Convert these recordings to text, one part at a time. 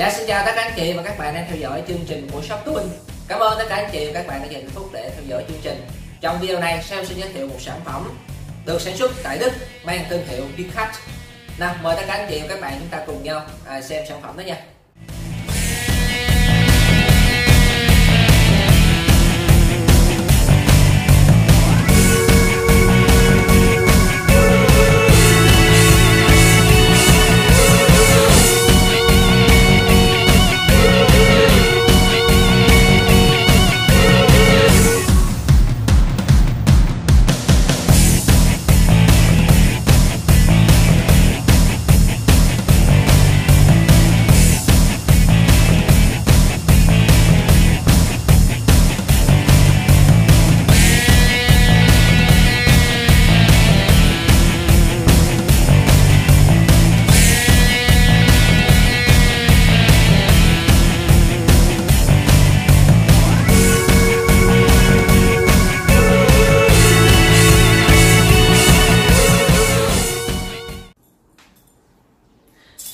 Dạ xin chào tất cả anh chị và các bạn đang theo dõi chương trình của Shop Twin Cảm ơn tất cả anh chị và các bạn đã dành phút để theo dõi chương trình. Trong video này Sam sẽ giới thiệu một sản phẩm được sản xuất tại Đức mang thương hiệu Picard Nào mời tất cả anh chị và các bạn chúng ta cùng nhau à, xem sản phẩm đó nha.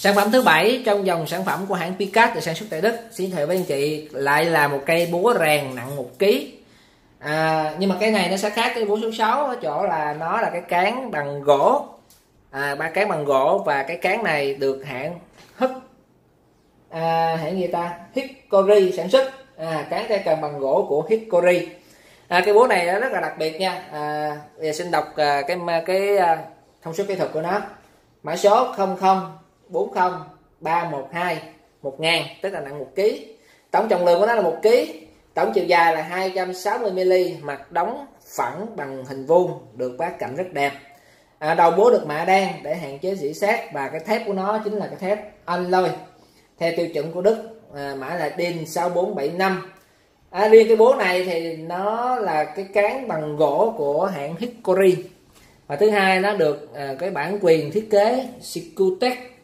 Sản phẩm thứ bảy trong dòng sản phẩm của hãng Picard được sản xuất tại Đức. Xin thưa với anh chị lại là một cây búa rèn nặng một ký. À, nhưng mà cái này nó sẽ khác cái búa số 6 ở chỗ là nó là cái cán bằng gỗ. À, ba cán bằng gỗ và cái cán này được hãng hất à, hãng gì ta? Hickory sản xuất. À, cán cây cầm bằng gỗ của Hickory à, cái búa này nó rất là đặc biệt nha. À, xin đọc à, cái cái à, thông số kỹ thuật của nó. Mã số 00 40 312 1000 tức là nặng 1 kg tổng trọng lượng của nó là 1 kg tổng chiều dài là 260 mm mặt đóng phẳng bằng hình vuông được bát cạnh rất đẹp. À, đầu búa được mạ đen để hạn chế dỉ xét và cái thép của nó chính là cái thép alloy. Theo tiêu chuẩn của Đức à, mã là DIN 6475 à, riêng cái búa này thì nó là cái cán bằng gỗ của hãng Hickory. Và thứ hai nó được à, cái bản quyền thiết kế Sikutech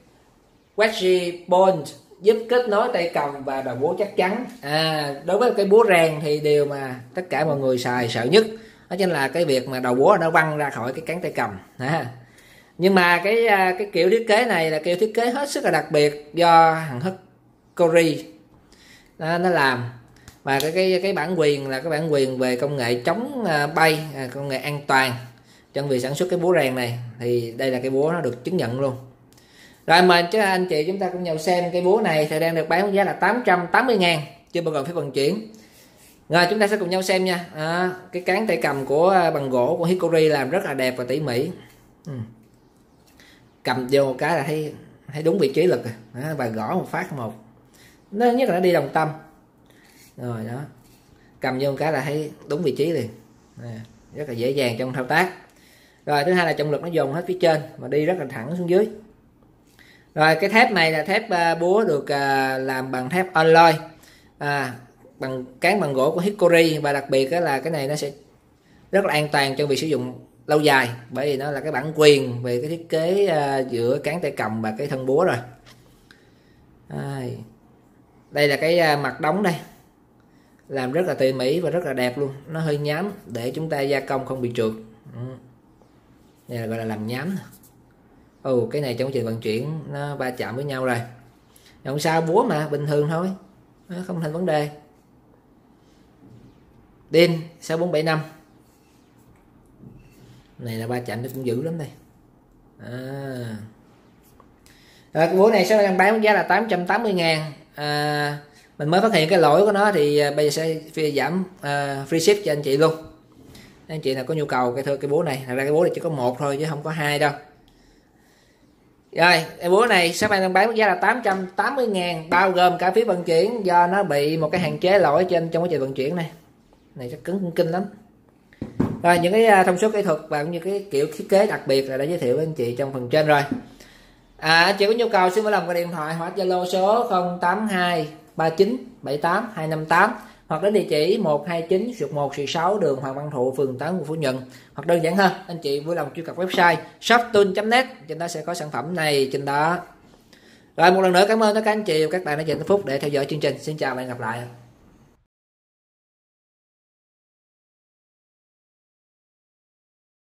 Wedgie bond giúp kết nối tay cầm và đầu búa chắc chắn. À đối với cái búa rèn thì điều mà tất cả mọi người xài sợ nhất đó chính là cái việc mà đầu búa nó văng ra khỏi cái cán tay cầm. À. nhưng mà cái à, cái kiểu thiết kế này là kiểu thiết kế hết sức là đặc biệt do hàng hất Cori nó, à, nó làm. Và cái cái cái bản quyền là cái bản quyền về công nghệ chống à, bay công nghệ an toàn trong việc sản xuất cái búa rèn này. Thì đây là cái búa nó được chứng nhận luôn rồi mình cho anh chị chúng ta cùng nhau xem cây búa này. Thì đang được bán với giá là 880 ngàn chưa bao gồm phí vận chuyển. Rồi chúng ta sẽ cùng nhau xem nha. À, cái cán tay cầm của à, bằng gỗ của Hickory làm rất là đẹp và tỉ mỉ. Ừ. cầm vô một cái là thấy thấy đúng vị trí lực à, và gõ một phát một. Nó nhất là nó đi đồng tâm. Rồi đó. Cầm vô một cái là thấy đúng vị trí liền. À, rất là dễ dàng trong thao tác. Rồi thứ hai là trọng lực nó dồn hết phía trên và đi rất là thẳng xuống dưới rồi cái thép này là thép à, búa được à, làm bằng thép alloy à, bằng cán bằng gỗ của Hickory. Và đặc biệt là cái này nó sẽ rất là an toàn cho việc sử dụng lâu dài bởi vì nó là cái bản quyền về cái thiết kế à, giữa cán tay cầm và cái thân búa rồi. À, đây là cái mặt đóng đây. Làm rất là tỉ mỉ và rất là đẹp luôn. Nó hơi nhám để chúng ta gia công không bị trượt. Ừ. đây là gọi là làm nhám ừ cái này trong quá trình vận chuyển nó va chạm với nhau rồi. Không sao búa mà bình thường thôi. Nó không thành vấn đề. DIN 6475 này là ba chạm nó cũng dữ lắm đây. À. Rồi, cái búa này sẽ đang bán giá là 880 ngàn. À, mình mới phát hiện cái lỗi của nó thì à, bây giờ sẽ giảm uh, free ship cho anh chị luôn. Anh chị nào có nhu cầu cái thưa cái búa này. Thật ra cái búa này chỉ có một thôi chứ không có hai đâu rồi em búa này shop đang bán với giá là 880 ngàn bao gồm cả phí vận chuyển do nó bị một cái hạn chế lỗi trên trong quá trình vận chuyển này. Này rất cứng kinh lắm. Rồi những cái à, thông số kỹ thuật và cũng như cái kiểu thiết kế đặc biệt là đã giới thiệu với anh chị trong phần trên rồi. À, chị có nhu cầu xin vui lòng gọi điện thoại hoặc zalo số 082 39 78 258 hoặc đến địa chỉ 129 sụt 1 6 đường Hoàng Văn Thụ, phường 8 quận Phú Nhuận. Hoặc đơn giản hơn anh chị vui lòng truy cập website shoptool.net trên đó sẽ có sản phẩm này trên đó. Rồi, một lần nữa cảm ơn tất cả anh chị và các bạn đã dành phút để theo dõi chương trình. Xin chào và hẹn gặp lại.